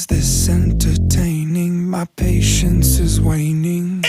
Is this entertaining? My patience is waning.